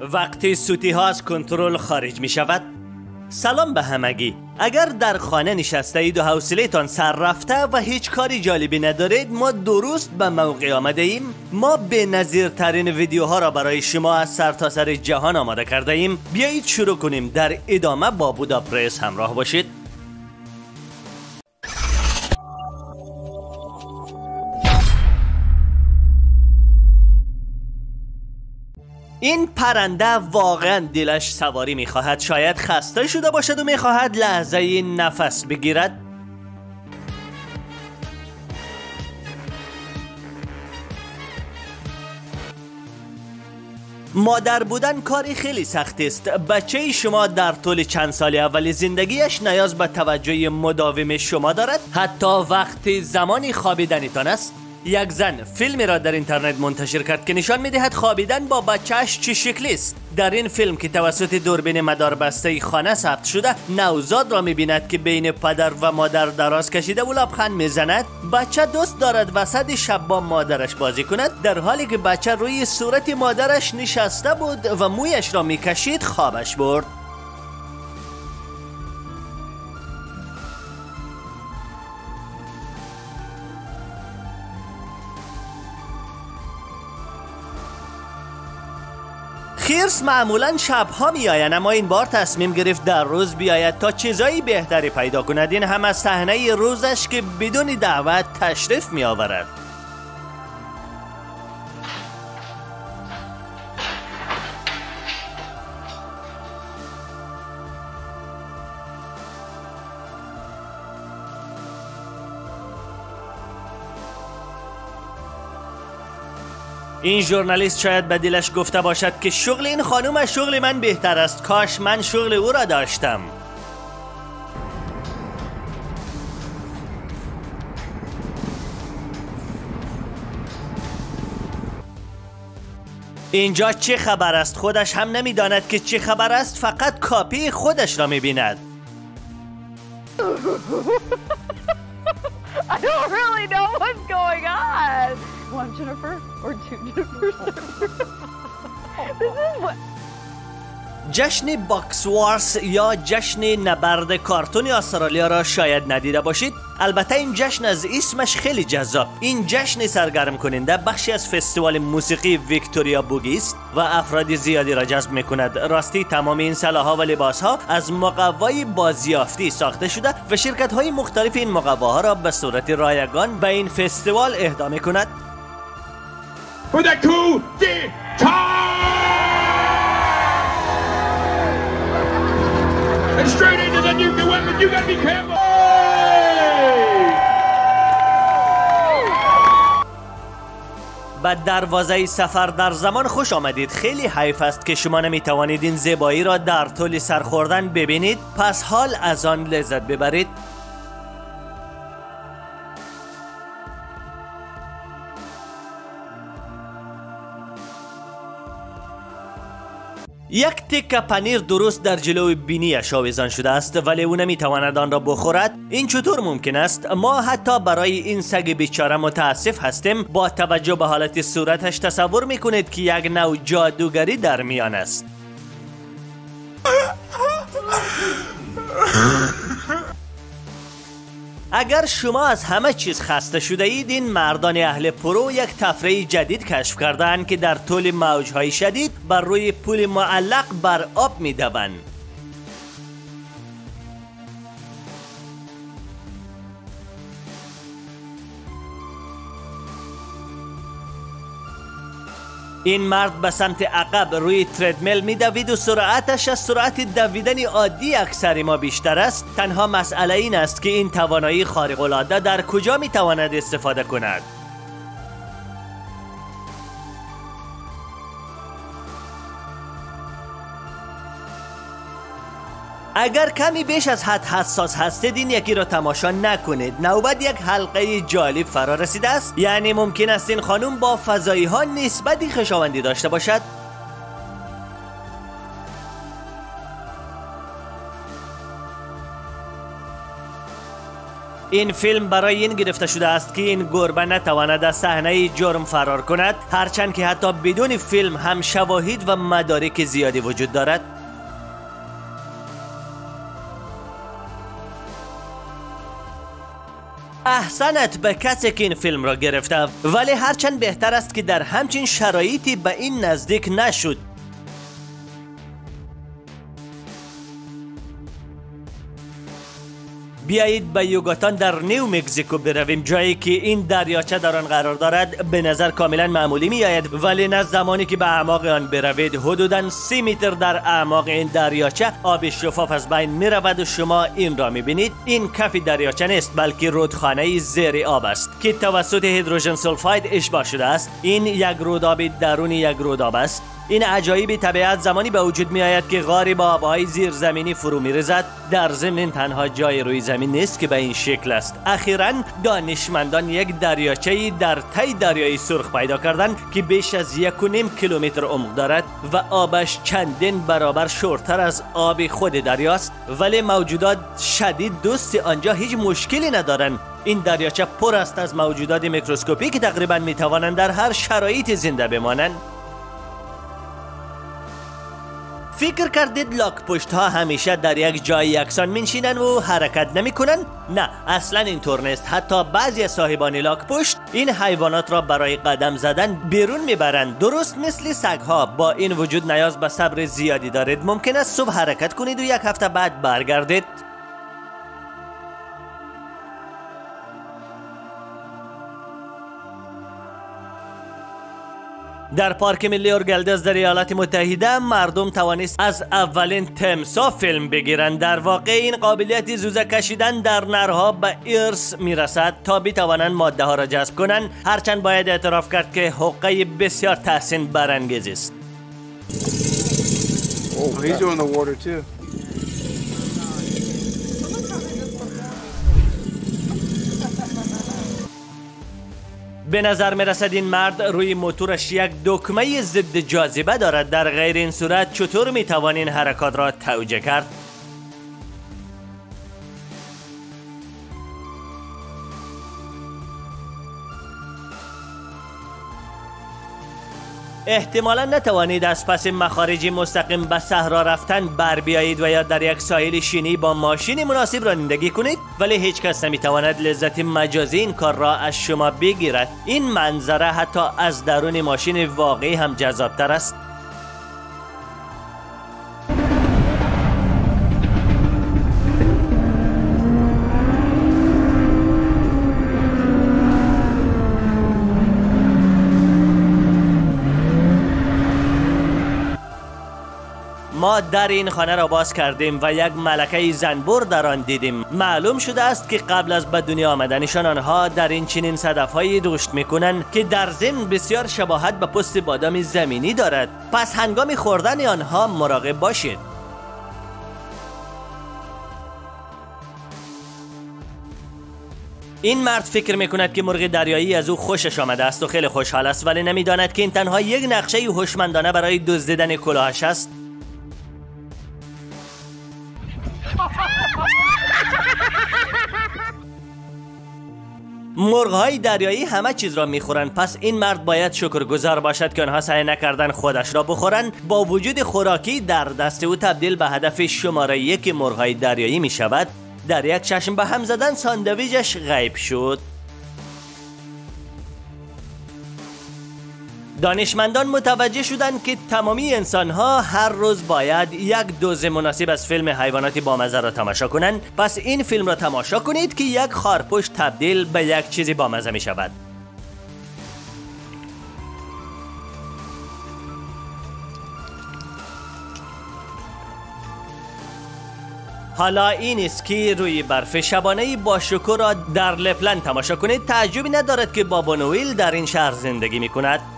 وقتی سوتی ها از کنترل خارج می شود سلام به همگی. اگر در خانه نشسته اید و حوصله تان سر رفته و هیچ کاری جالبی ندارید ما درست به موقع آمده ایم. ما به نظیر ترین ویدیوها را برای شما از سرتاسر سر جهان آماده کرده ایم. بیایید شروع کنیم. در ادامه با بوداپرس همراه باشید. این پرنده واقعا دلش سواری می‌خواهد. شاید خسته شده باشد و می‌خواهد لحظه نفس بگیرد. مادر بودن کاری خیلی سخت است. بچه شما در طول چند سال اول زندگیش نیاز به توجه مداوم شما دارد. حتی وقتی زمانی خوابیدنتان است. یک زن فیلمی را در اینترنت منتشر کرد که نشان می‌دهد خوابیدن با بچهش چه شکلی است. در این فیلم که توسط دوربین مداربسته خانه ثبت شده نوزاد را می‌بیند که بین پدر و مادر دراز کشیده و لبخند می‌زند. بچه دوست دارد وسط شب با مادرش بازی کند در حالی که بچه روی صورت مادرش نشسته بود و مویش را می‌کشید خوابش برد. خیرس معمولا شبها میآید اما این بار تصمیم گرفت در روز بیاید تا چیزایی بهتری پیدا کند. این هم از صحنه روزش که بدون دعوت تشریف می این ژورنالیست شاید به دلش گفته باشد که شغل این خانم از شغل من بهتر است. کاش من شغل او را داشتم. اینجا چه خبر است؟ خودش هم نمی‌داند که چه خبر است فقط کاپی خودش را می‌بیند. I don't really know what's going on. One Jennifer or two what. جشن Box Wars یا جشن نبرد کارتون استرالیا را شاید ندیده باشید. البته این جشن از اسمش خیلی جذاب. این جشن سرگرم کننده بخشی از فستیوال موسیقی ویکتوریا بوگی است و افراد زیادی را جذب می کند راستی تمام این سلاح و لباس ها از مقوای بازیافتی ساخته شده و شرکت های مختلف این مقواها را به صورت رایگان به این فستیوال اهدا می کند for the coup d'etat! And straight into the nuclear weapon, you gotta be careful! به دروازه سفر در زمان خوش آمدید خیلی حیف است که شما نمی توانید این زیبایی را در طول سرخوردن ببینید پس حال از آن لذت ببرید یک تکه پنیر درست در جلوی بینیش آویزان شده است ولی او نمی‌تواند آن را بخورد. این چطور ممکن است؟ ما حتی برای این سگ بیچاره متاسف هستیم. با توجه به حالت صورتش تصور می‌کنید که یک نوع جادوگری در میان است. اگر شما از همه چیز خسته شده اید این مردان اهل پرو یک تفریح جدید کشف کردند که در طول موجهای شدید بر روی پل معلق بر آب می‌دوند. این مرد به سمت عقب روی تردمیل میدوید و سرعتش از سرعت دویدن عادی اکثر ما بیشتر است. تنها مسئله این است که این توانایی خارق العاده در کجا می‌تواند استفاده کند. اگر کمی بیش از حد حساس هستید این یکی را تماشا نکنید. نوبت یک حلقه جالب فرا رسیده است. یعنی ممکن است این خانم با فضایی ها نسبتی خشاوندی داشته باشد. این فیلم برای این گرفته شده است که این گربه نتواند از صحنه جرم فرار کند هرچند که حتی بدون فیلم هم شواهد و مدارک زیادی وجود دارد. احسنت به کسی که این فیلم را گرفته. ولی هرچند بهتر است که در همچین شرایطی به این نزدیک نشد بیایید به یوگاتان در نیو مکزیکو برویم. جایی که این دریاچه در آن قرار دارد به نظر کاملا معمولی می آید ولی نه زمانی که به اعماق آن بروید. حدودا سی متر در اعماق این دریاچه آب شفاف از بین می رود و شما این را می بینید این کف دریاچه نیست بلکه رودخانه زیر آب است که توسط هیدروژن سولفاید اشباه شده است. این یک روداب درون یک روداب است. این عجایب طبیعت زمانی به وجود می آید که غاری با آبهای زیرزمینی فرو می رزد در ضمن تنها جای روی زمین نیست که به این شکل است. اخیرا دانشمندان یک دریاچه در تی دریای سرخ پیدا کردند که بیش از یک و نیم کیلومتر عمق دارد و آبش چندین برابر شورتر از آب خود دریاست. ولی موجودات شدید دوست آنجا هیچ مشکلی ندارند. این دریاچه پر است از موجودات میکروسکوپی که تقریبا می توانند در هر شرایط زنده بمانند. فکر کردید لاک پشت ها همیشه در یک جای یکسان منشینن و حرکت نمی کنن؟ نه اصلا اینطور نیست. حتی بعضی صاحبان لاک پشت این حیوانات را برای قدم زدن بیرون می‌برند. درست مثل سگ ها با این وجود نیاز به صبر زیادی دارید. ممکن است صبح حرکت کنید و یک هفته بعد برگردید. در پارک ملی اورگلدز در ایالات متحده مردم توانست از اولین تمسا فیلم بگیرند. در واقع این قابلیت زوزه کشیدن در نرها به ارث می‌رسد تا بتوانند ماده ها را جذب کنند. هرچند باید اعتراف کرد که حقه بسیار تحسین برانگیز است. به نظر می رسد این مرد روی موتورش یک دکمه ضد جاذبه دارد. در غیر این صورت چطور می این حرکات را توجه کرد؟ احتمالا نتوانید از پس مخارجی مستقیم به صحرا رفتن بر بیایید و یا در یک ساحل شینی با ماشین مناسب رانندگی کنید. ولی هیچ کس نمی‌تواند لذت مجازی این کار را از شما بگیرد. این منظره حتی از درون ماشین واقعی هم جذابتر است. ما در این خانه را باز کردیم و یک ملکه زنبور در آن دیدیم. معلوم شده است که قبل از به دنیا آمدنشان آنها در این چنین صدفهایی رشد می‌کنند که در ضمن بسیار شباهت به پست بادام زمینی دارد. پس هنگام خوردن آنها مراقب باشید. این مرد فکر می‌کند که مرغ دریایی از او خوشش آمده است و خیلی خوشحال است ولی نمی‌داند که این تنها یک نقشه هوشمندانه برای دزدیدن کلاهش است. مرغ دریایی همه چیز را می‌خورند. پس این مرد باید شکرگزار باشد که آنها سعی نکردن خودش را بخورند. با وجود خوراکی در دست او تبدیل به هدف شماره یک مرغ دریایی می شود در یک چشم به هم زدن ساندویجش غیب شد. دانشمندان متوجه شدند که تمامی انسان ها هر روز باید یک دوز مناسب از فیلم حیوانات بامزه را تماشا کنند. پس این فیلم را تماشا کنید که یک خارپشت تبدیل به یک چیزی بامزه می شود حالا این اسکی روی برف شبانه با شکر را در لپلند تماشا کنید. تعجبی ندارد که بابا نویل در این شهر زندگی می کند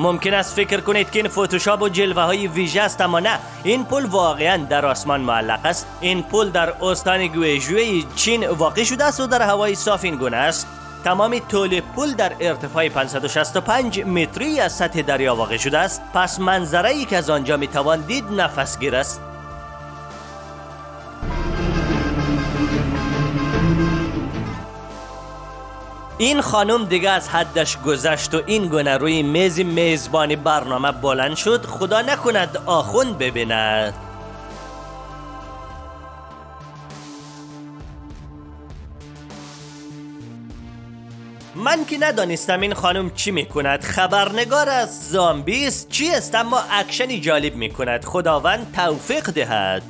ممکن است فکر کنید که این فتوشاپ و جلوه های ویژه است اما نه. این پل واقعا در آسمان معلق است. این پل در استان گویژوی چین واقع شده است و در هوای صاف این گونه است. تمام طول پل در ارتفاع 565 متری از سطح دریا واقع شده است. پس منظره ای که از آنجا می توان دید نفسگیر است. این خانم دیگه از حدش گذشت و این گونه روی میز میزبانی برنامه بلند شد خدا نکند آخوند ببیند. من که ندانستم این خانم چی می‌کند خبرنگار از زامبیس چی است اما اکشنی جالب می‌کند. خداوند توفیق دهد.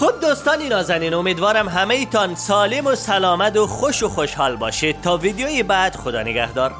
خب دوستانی نازنین امیدوارم همه ایتان سالم و سلامت و خوش و خوشحال باشید. تا ویدیوی بعد خدا نگهدار.